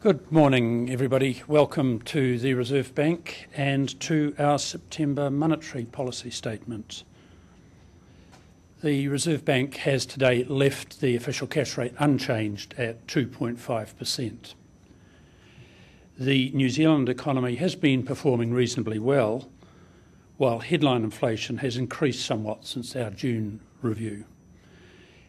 Good morning, everybody. Welcome to the Reserve Bank and to our September monetary policy statement. The Reserve Bank has today left the official cash rate unchanged at 2.5%. The New Zealand economy has been performing reasonably well, while headline inflation has increased somewhat since our June review.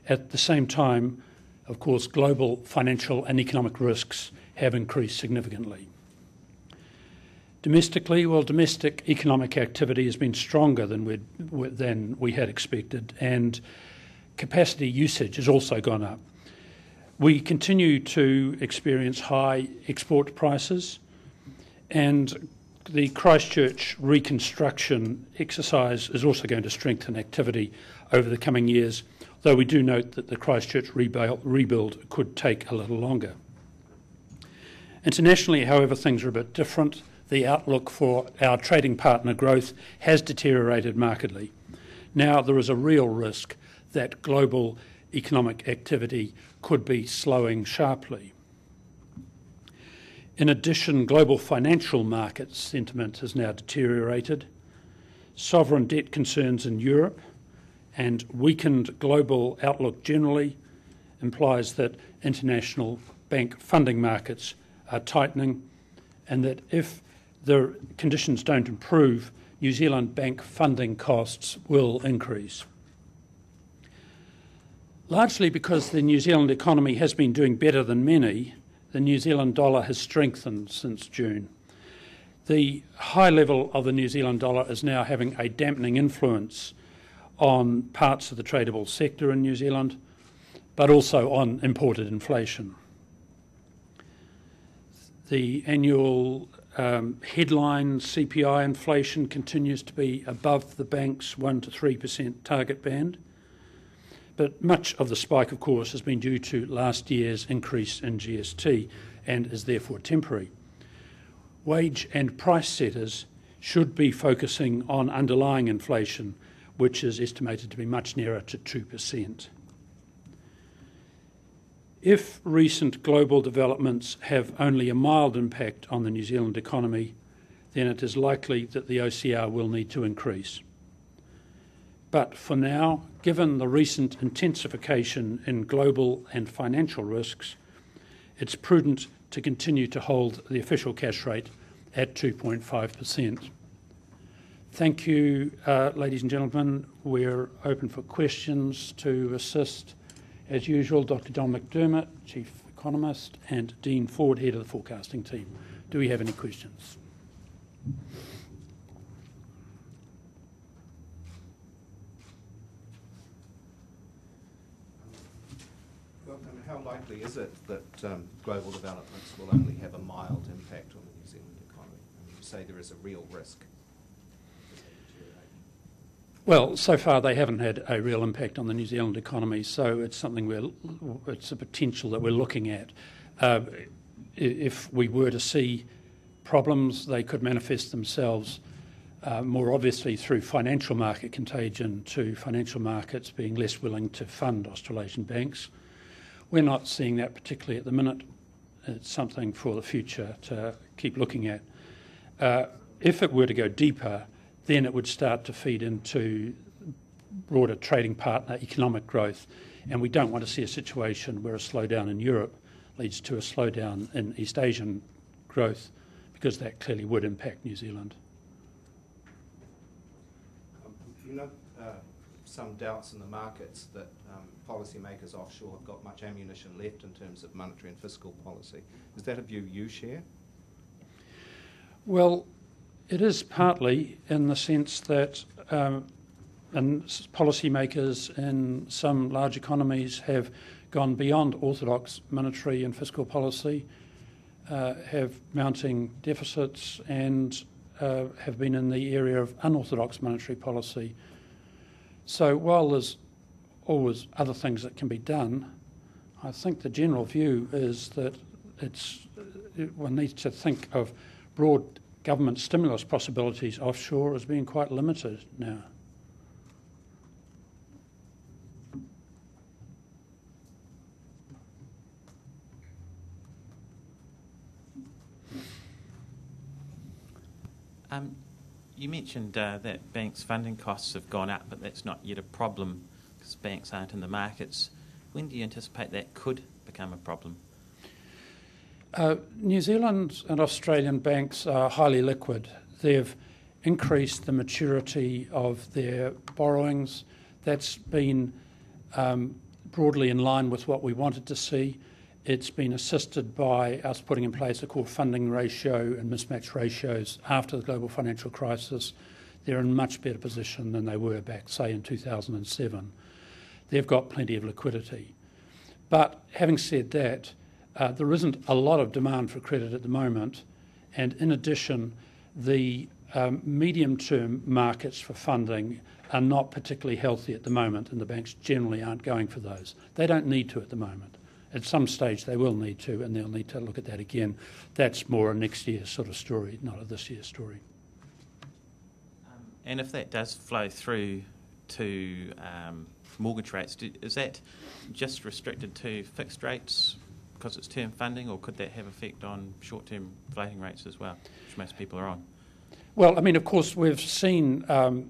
At the same time, of course, global financial and economic risks have increased significantly. Domestically, well, domestic economic activity has been stronger than we had expected, and capacity usage has also gone up. We continue to experience high export prices, and the Christchurch reconstruction exercise is also going to strengthen activity over the coming years, though we do note that the Christchurch rebuild could take a little longer. Internationally, however, things are a bit different. The outlook for our trading partner growth has deteriorated markedly. Now, there is a real risk that global economic activity could be slowing sharply. In addition, global financial market sentiment has now deteriorated. Sovereign debt concerns in Europe and weakened global outlook generally implies that international bank funding markets are tightening, and that if the conditions don't improve, New Zealand bank funding costs will increase. Largely because the New Zealand economy has been doing better than many, the New Zealand dollar has strengthened since June. The high level of the New Zealand dollar is now having a dampening influence on parts of the tradable sector in New Zealand, but also on imported inflation. The annual um, headline CPI inflation continues to be above the bank's 1 to 3% target band, but much of the spike, of course, has been due to last year's increase in GST and is therefore temporary. Wage and price setters should be focusing on underlying inflation, which is estimated to be much nearer to 2%. If recent global developments have only a mild impact on the New Zealand economy, then it is likely that the OCR will need to increase. But for now, given the recent intensification in global and financial risks, it's prudent to continue to hold the official cash rate at 2.5%. Thank you, uh, ladies and gentlemen. We're open for questions to assist, as usual, Dr. John McDermott, Chief Economist, and Dean Ford, Head of the Forecasting Team. Do we have any questions? How likely is it that um, global developments will only have a mild impact on the New Zealand economy? You say there is a real risk. Well, so far they haven't had a real impact on the New Zealand economy, so it's something we're, it's a potential that we're looking at. Um, if we were to see problems, they could manifest themselves uh, more obviously through financial market contagion to financial markets being less willing to fund Australasian banks. We're not seeing that particularly at the minute. It's something for the future to keep looking at. Uh, if it were to go deeper, then it would start to feed into broader trading partner economic growth, and we don't want to see a situation where a slowdown in Europe leads to a slowdown in East Asian growth, because that clearly would impact New Zealand. Um, you uh, know, some doubts in the markets that um, policymakers offshore have got much ammunition left in terms of monetary and fiscal policy. Is that a view you share? Well, it is partly in the sense that um, policymakers in some large economies have gone beyond orthodox monetary and fiscal policy, uh, have mounting deficits, and uh, have been in the area of unorthodox monetary policy. So while there's always other things that can be done, I think the general view is that it's one needs to think of broad government stimulus possibilities offshore as being quite limited now. Um, you mentioned uh, that banks' funding costs have gone up, but that's not yet a problem because banks aren't in the markets. When do you anticipate that could become a problem? Uh, New Zealand and Australian banks are highly liquid. They've increased the maturity of their borrowings. That's been um, broadly in line with what we wanted to see. It's been assisted by us putting in place a core funding ratio and mismatch ratios after the global financial crisis. They're in much better position than they were back, say, in 2007. They've got plenty of liquidity. But having said that, uh, there isn't a lot of demand for credit at the moment, and in addition, the um, medium term markets for funding are not particularly healthy at the moment, and the banks generally aren't going for those. They don't need to at the moment. At some stage, they will need to, and they'll need to look at that again. That's more a next year sort of story, not a this year story. Um, and if that does flow through to um, mortgage rates, do, is that just restricted to fixed rates because it's term funding, or could that have effect on short term floating rates as well, which most people are on? Well, I mean, of course, we've seen um,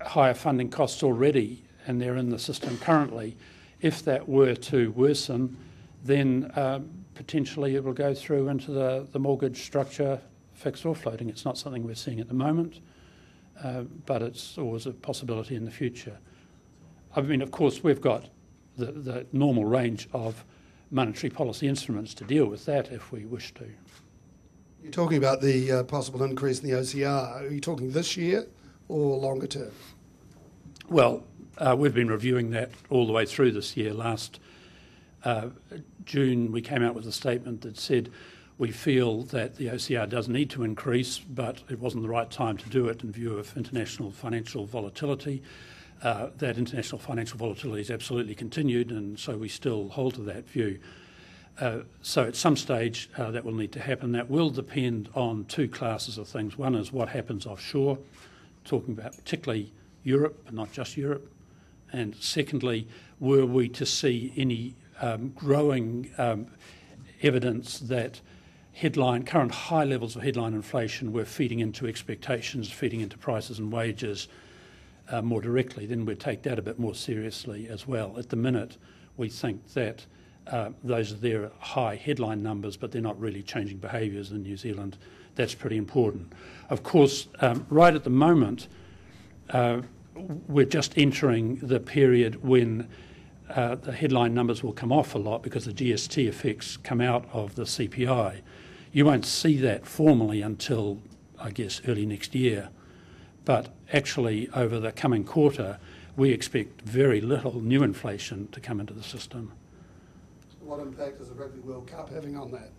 higher funding costs already, and they're in the system currently. If that were to worsen, then um, potentially it will go through into the, the mortgage structure, fixed or floating. It's not something we're seeing at the moment, uh, but it's always a possibility in the future. I mean, of course, we've got the, the normal range of monetary policy instruments to deal with that if we wish to. You're talking about the uh, possible increase in the OCR. Are you talking this year or longer term? Well, uh, we've been reviewing that all the way through this year. Last uh, June, we came out with a statement that said we feel that the OCR does need to increase, but it wasn't the right time to do it in view of international financial volatility. Uh, that international financial volatility has absolutely continued, and so we still hold to that view. Uh, so at some stage uh, that will need to happen. That will depend on two classes of things. One is what happens offshore, talking about particularly Europe, but not just Europe. And secondly, were we to see any um, growing um, evidence that headline current high levels of headline inflation were feeding into expectations, feeding into prices and wages uh, more directly, then we'd take that a bit more seriously as well. At the minute, we think that uh, those are their high headline numbers, but they're not really changing behaviours in New Zealand. That's pretty important. Of course, um, right at the moment, uh, we're just entering the period when uh, the headline numbers will come off a lot because the GST effects come out of the CPI. You won't see that formally until, I guess, early next year. But actually, over the coming quarter, we expect very little new inflation to come into the system what impact is the Rugby World Cup having on that?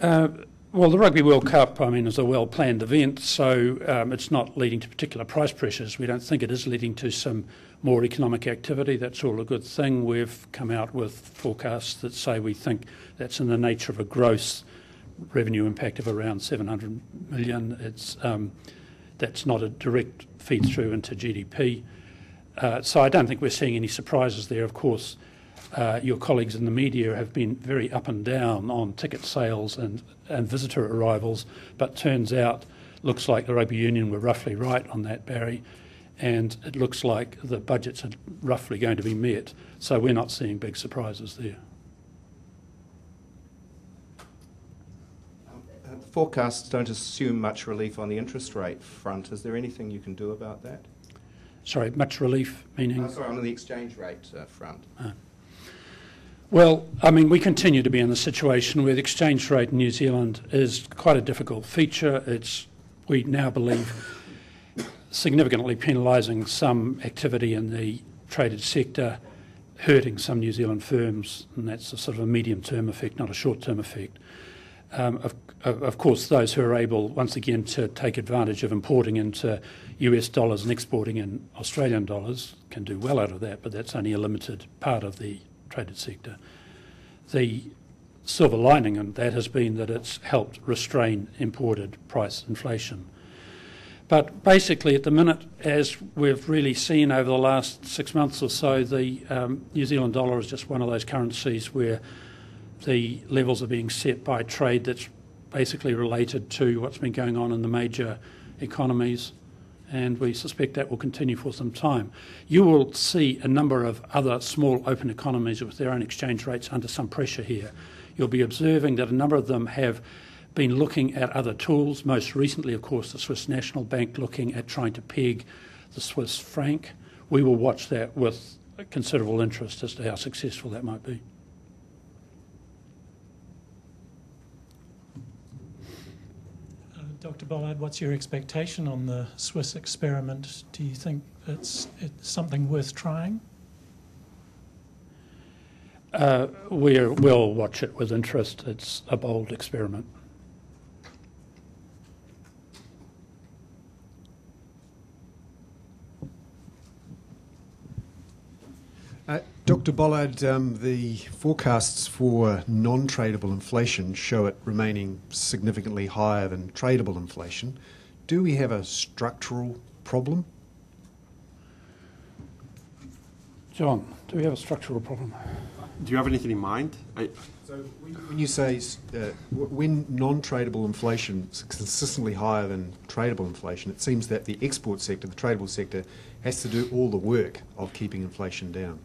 Uh, well, the Rugby World Cup, I mean, is a well planned event, so um, it's not leading to particular price pressures. We don't think it is leading to some more economic activity. That's all a good thing. We've come out with forecasts that say we think that's in the nature of a gross revenue impact of around 700 million. It's, um, that's not a direct feed through into GDP. Uh, so I don't think we're seeing any surprises there. Of course, uh, your colleagues in the media have been very up and down on ticket sales and, and visitor arrivals, but turns out, looks like the rugby union were roughly right on that, Barry, and it looks like the budgets are roughly going to be met. So we're not seeing big surprises there. Um, forecasts don't assume much relief on the interest rate front. Is there anything you can do about that? Sorry, much relief, meaning? Uh, sorry, on the exchange rate uh, front. Uh. Well, I mean, we continue to be in the situation where the exchange rate in New Zealand is quite a difficult feature. It's, we now believe, significantly penalising some activity in the traded sector, hurting some New Zealand firms, and that's a sort of a medium term effect, not a short term effect. Um, of, of, course, those who are able, once again, to take advantage of importing into US dollars and exporting in Australian dollars can do well out of that, but that's only a limited part of the traded sector. The silver lining in that has been that it's helped restrain imported price inflation. But basically, at the minute, as we've really seen over the last six months or so, the um, New Zealand dollar is just one of those currencies where the levels are being set by trade that's basically related to what's been going on in the major economies, and we suspect that will continue for some time. You will see a number of other small open economies with their own exchange rates under some pressure here. You'll be observing that a number of them have been looking at other tools, most recently, of course, the Swiss National Bank looking at trying to peg the Swiss franc. We will watch that with considerable interest as to how successful that might be. Dr. Bollard, what's your expectation on the Swiss experiment? Do you think it's, it's something worth trying? Uh, we will watch it with interest. It's a bold experiment. Uh, Dr. Bollard, um, the forecasts for non tradable inflation show it remaining significantly higher than tradable inflation. Do we have a structural problem? John, do we have a structural problem? Do you have anything in mind? I, So, when you say uh, when non tradable inflation is consistently higher than tradable inflation, it seems that the export sector, the tradable sector, has to do all the work of keeping inflation down.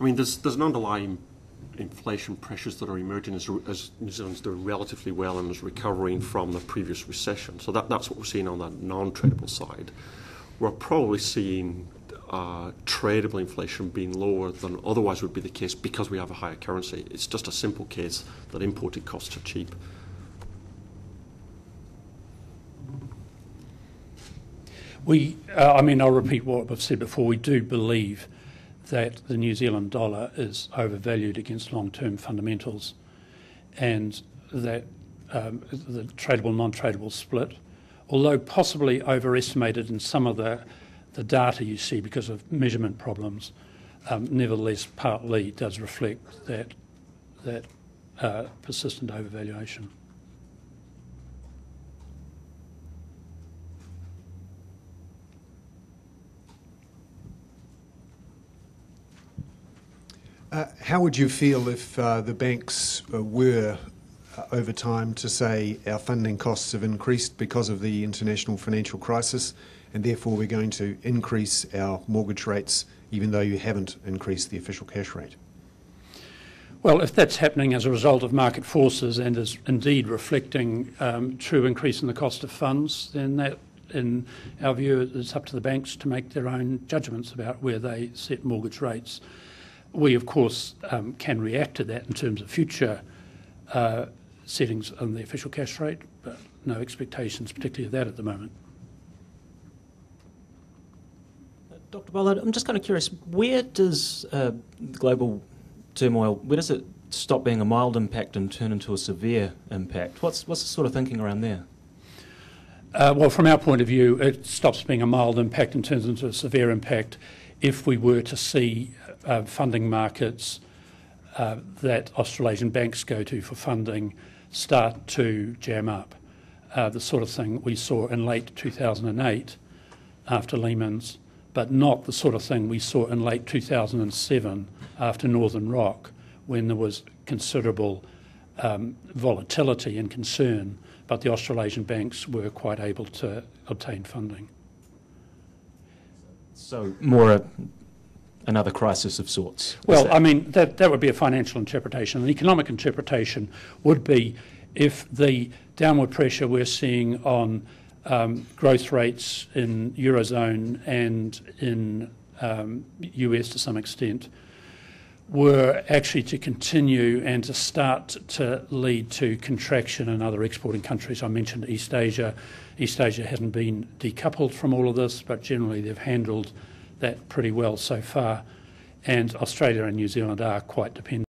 I mean, there's, there's an underlying inflation pressures that are emerging as, as New Zealand's doing relatively well and is recovering from the previous recession. So that, that's what we're seeing on the non-tradable side. We're probably seeing uh, tradable inflation being lower than otherwise would be the case because we have a higher currency. It's just a simple case that imported costs are cheap. We, uh, I mean, I'll repeat what I've said before. We do believe that the New Zealand dollar is overvalued against long-term fundamentals, and that um, the tradable non-tradable split, although possibly overestimated in some of the the data you see because of measurement problems, um, nevertheless partly does reflect that that uh, persistent overvaluation. Uh, how would you feel if uh, the banks uh, were, uh, over time, to say our funding costs have increased because of the international financial crisis, and therefore we're going to increase our mortgage rates, even though you haven't increased the official cash rate? Well, if that's happening as a result of market forces and is indeed reflecting um, true increase in the cost of funds, then that, in our view, it's up to the banks to make their own judgments about where they set mortgage rates. We, of course, um, can react to that in terms of future uh, settings on the official cash rate, but no expectations, particularly of that at the moment. Dr. Bollard, I'm just kind of curious, where does uh, global turmoil, where does it stop being a mild impact and turn into a severe impact? What's, what's the sort of thinking around there? Uh, well, from our point of view, it stops being a mild impact and turns into a severe impact if we were to see uh, funding markets uh, that Australasian banks go to for funding start to jam up. Uh, the sort of thing we saw in late 2008 after Lehman's, but not the sort of thing we saw in late 2007 after Northern Rock, when there was considerable um, volatility and concern, but the Australasian banks were quite able to obtain funding. So, more a, another crisis of sorts? Well, I mean, that, that would be a financial interpretation. An economic interpretation would be if the downward pressure we're seeing on um, growth rates in Eurozone and in um, US to some extent were actually to continue and to start to lead to contraction in other exporting countries. I mentioned East Asia. East Asia hasn't been decoupled from all of this, but generally they've handled that pretty well so far. And Australia and New Zealand are quite dependent.